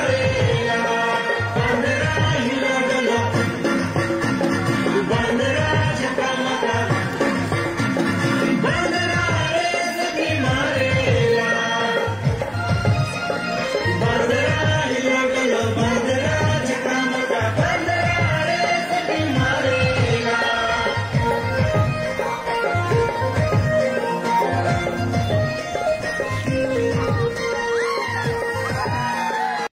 Hallelujah.